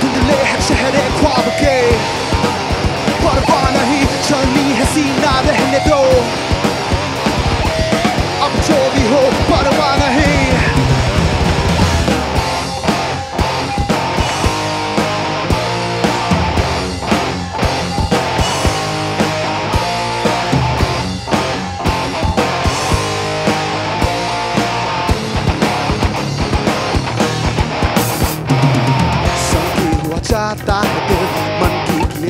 धुंधले है चेहरे ख्वाब के परवाना ही चलनी है सीना रहने दो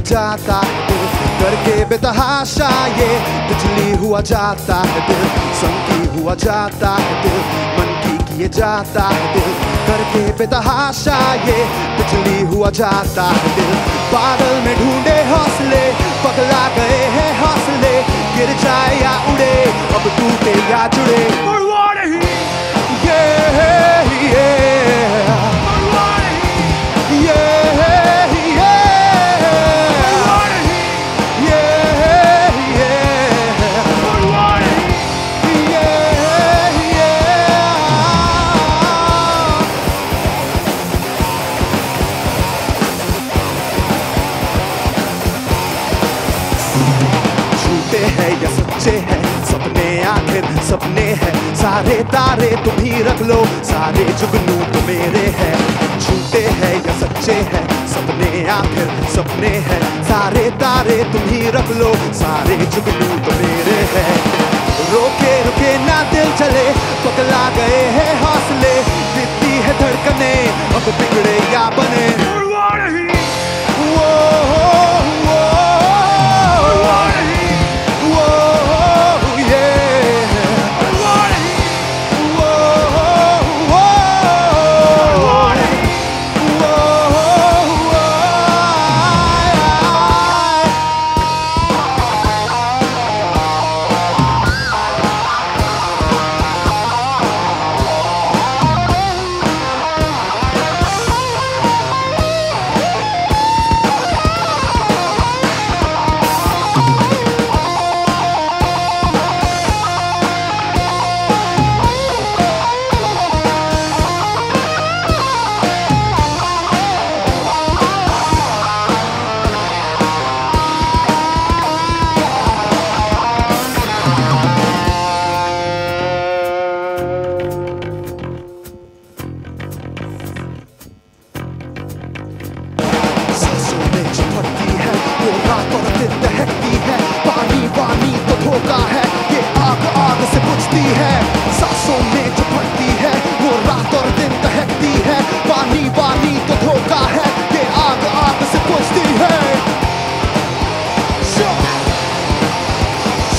जाता है। दिल करके बेतहाशा ये बिजली हुआ जाता है। दिल संगी हुआ जाता है। दिल मन की किए जाता है। दिल करके बेतहाशा ये बिजली हुआ जाता है। दिल बादल में ढूंढे हौसले, पगला गए हैं हौसले। गिर जाए या उड़े, अब टूटे या जुड़े। सच्चे हैं, सपने आखिर सपने हैं। सारे तारे तुम ही रख लो, सारे जुगनू तो मेरे हैं। झूठे हैं या सच्चे हैं, सपने आखिर सपने हैं। सारे तारे तुम ही रख लो, सारे जुगनू तो मेरे हैं। रोके, रुके ना दिल चले, पगला गए हैं हौसले। दिखती है धड़कने, अब बिगड़े या बने।